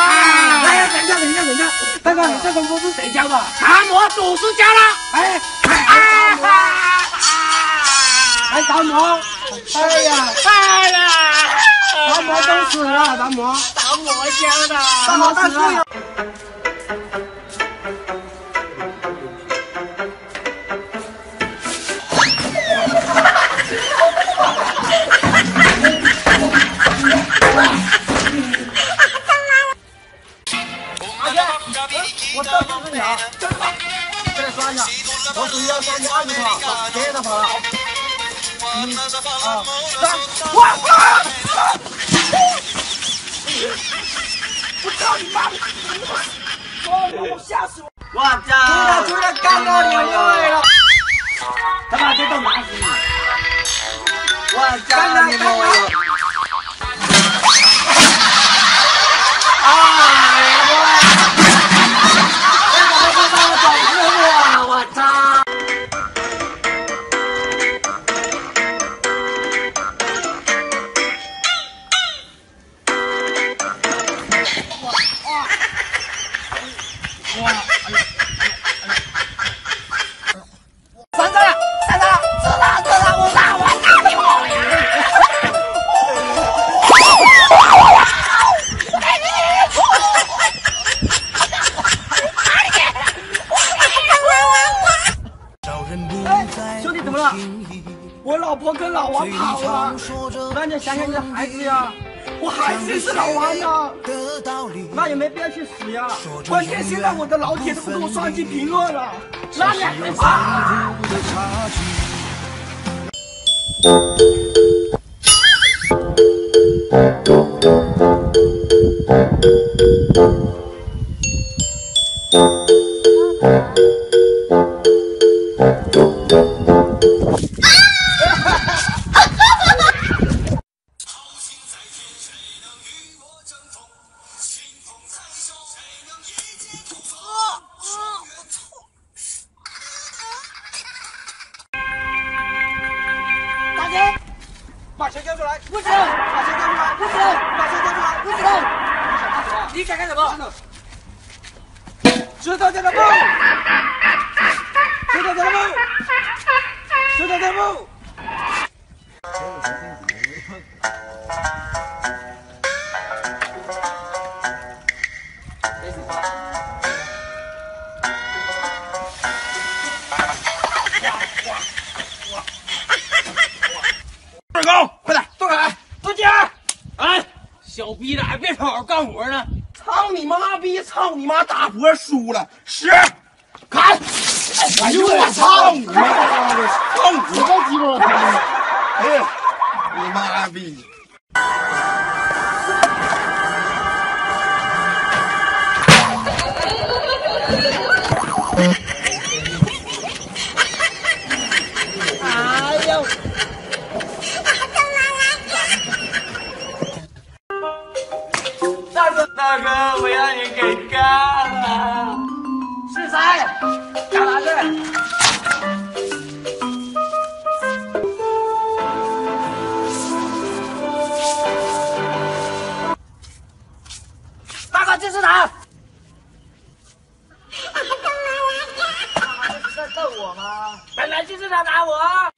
哎呀等一下等一下等一下大哥你这功夫是谁教的达摩祖师教的哎哎达摩。哎呀哎呀。达摩都死了达摩。达摩教的。达摩大师我到处是鸟，真好，再刷一下，我属于要刷你二十跑，别的跑了。嗯啊，三，哇哇！我操你妈！我吓死我！我出！来出来，干到你位了！他妈这都拿死你！我干操你他婆跟老王跑了，那你想想你的孩子呀，我孩子是老王呀，那也没必要去死呀。关键现在我的老铁都不给我刷新评论了，那你还啊？把钱交出来！不行，把钱交出来！不行，把钱交出来！不行，你想干什么？知道在哪不？知道在哪不？知道在哪不？二高，快点！坐下来，坐起哎，小逼崽，别吵吵干活呢！操你妈逼！操你妈！大活输了，十，砍！哎呦我操你妈的！操你个鸡巴！哎呀，你妈逼！我。